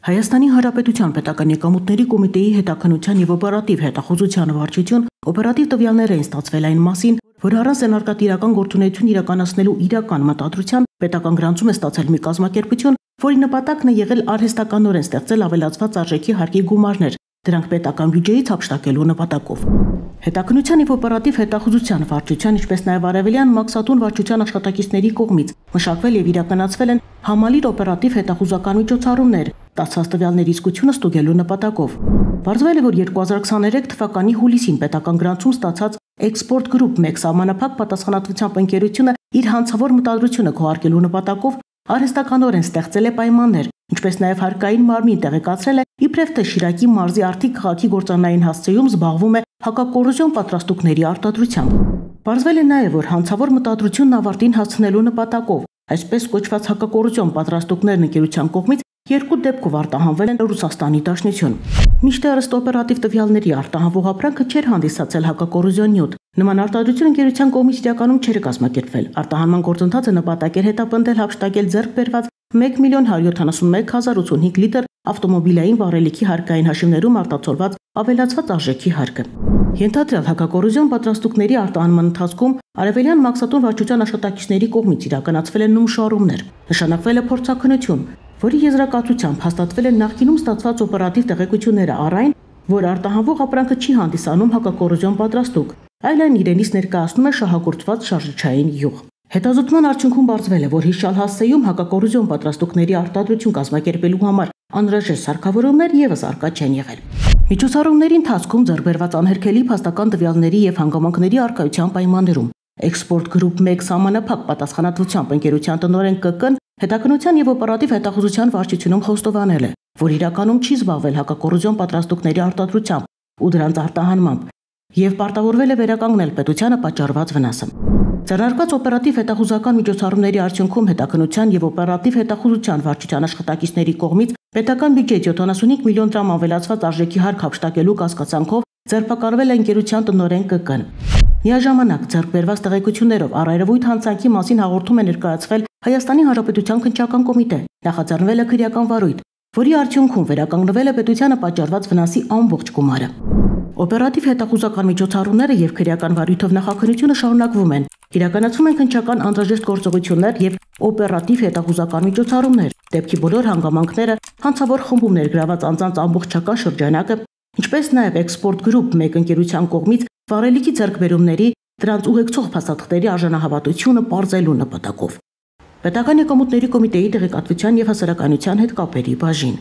Հայաստանի Հանրապետության պետական եկամուտների կոմիտեի հետաքնության եւ օպերատիվ հետախուզության վարչություն օպերատիվ տվյալներ էին ստացվել այն մասին, որ առանց սենարկատիրական գործունեություն իրականացնելու իրական մտադրության պետական գրանցում է ստացել մի կազմակերպություն, որի նպատակն է եղել արհեստականորեն ստեղծել ավելացված արժեքի հարկի գումարներ, դրանք պետական բյուջեից հապշտակելու նպատակով։ Հետաքնության եւ օպերատիվ հետախուզության վարչության, ինչպես նաեւ Արևելյան Մաքսատուն վարչության աշխատակիցների կողմից մշակվել եւ իրականացվել են համալիր օպերատիվ հետախուզական միջոցառումներ, ստացած տվյալների իսկությունը ստուգելու նպատակով։ Բարձվել է, որ 2023 թվականի հուլիսին պետական գրանցում ստացած Export Group 1 սահմանափակ պատասխանատվությամբ ընկերությունը իր հանցավոր մտադրությունը քողարկելու նպատակով արհեստականորեն ստեղծել է պայմաններ, ինչպես նաև հարկային մարմին տեղեկացրել է, իբրև թե Շիրակի մարզի Արթիկ քաղաքի գործանային հասցեում զբաղվում է հակակոռուզիոն պատրաստուկների արտադրությամբ։ Բարձվել է նաև, որ հանցավոր մտադրությունն ավարտին հասցնելու նպատակով այսպես կոչված հակակոռուզիոն պատրաստուկներն ընկերության կողմից երկու դեպքով արտահանվել են Ռուսաստանի Դաշնություն։ Միշտեր ըստ օպերատիվ տվյալների արտահանվող ապրանքը չէր հանդիսացել հակակոռուզիոն նյութ։ Նման արտադրություն ընկերության կողմից իրականում չէր կազմակերպվել։ Արտահանման գործընթացը նպատակ էր հետապնդել հապշտակել ձեռք բերված 1 միլիոն 171085 լիտր ավտոմոբիլային վառելիքի հարկային հաշիվներում արտացոլված ավելացված արժեքի հարկը։ Ենթադրյալ հակակոռուզիոն պատրաստուկների արտահանման ընթացքում Արևելյան Մաքսատուն վարչության աշխատակիցների կողմից իրականացվել են նմուշարումներ։ Նշանակվել է փորձակնություն, որի եզրակացությամբ հաստատվել են նախկինում ստացված օպերատիվ տեղեկությունները առ այն, որ արտահանվող ապրանքը չի հանդիսանում հակակոռուզիոն պատրաստուկ, այլ այն իրենից ներկայացնում է շահագործված շարժիչային յուղ։ Հետազոտման արդյունքում բարձվել է, որ հիշալ հասցեում հակակոռուզիոն պատրաստուկների արտադրություն կազմակերպելու համար անհրաժեշտ սարքավորումներ եւս արկա չեն եղել։ Միջոցառումների ընթացքում ձեռբերված անհերքելի փաստական տվյալների եւ հանգամանքների արկայության պայմաններում Export Group 1 համանախապակ պատասխանատվությամբ ընկերության տնօրեն ԿԿ-ն Հետաքնության եւ օպերատիվ հետախուզության վարչությունում խոստովանել է, որ իրականում չի զբաղվել հակակոռուզիոն պատրաստուկների արտադրությամբ ու դրանց արտահանմամբ եւ պարտավորվել է վերականգնել պետությանը պատճառված վնասը։ Ձեռնարկած օպերատիվ հետախուզական միջոցառումների արդյունքում հետաքնության եւ օպերատիվ հետախուզության վարչության աշխատակիցների կողմից պետական բյուջեի 75 միլիոն դրամ ավելացված արժեքի հարկ հապշտակելու կասկածանքով ձերբակալվել է ընկերության տնօրեն ԿԿ-ն։ Միաժամանակ ձեռքբերված տեղեկություններով առայրվույթ հանցանքի մասին հաղորդում է ներկայացվել Հայաստանի Հանրապետության քննչական կոմիտե նախաձեռնվել է քրեական վարույթ, որի արդյունքում վերականգնվել է պետությանը պատճառված վնասի ամբողջ գումարը։ Օպերատիվ հետախուզական միջոցառումները եւ քրեական վարույթով նախաքննությունը շարունակվում են։ Իրականացվում են քննչական անհրաժեշտ գործողություններ եւ օպերատիվ հետախուզական միջոցառումներ։ Դեպքի բոլոր հանգամանքները, հանցավոր խմբում ներգրաված անձանց ամբողջական շրջանակը, ինչպես նաեւ Export Group մեկ ընկերության կողմից վառելիքի ձեռքբերումների դրանց ուղեկցող փաստաթղթերի արժանահավատությունը բարձելու նպատակով։ Պետական եկամուտների կոմիտեի տեղեկատվության եւ հասարակայնության հետ կապերի բաժին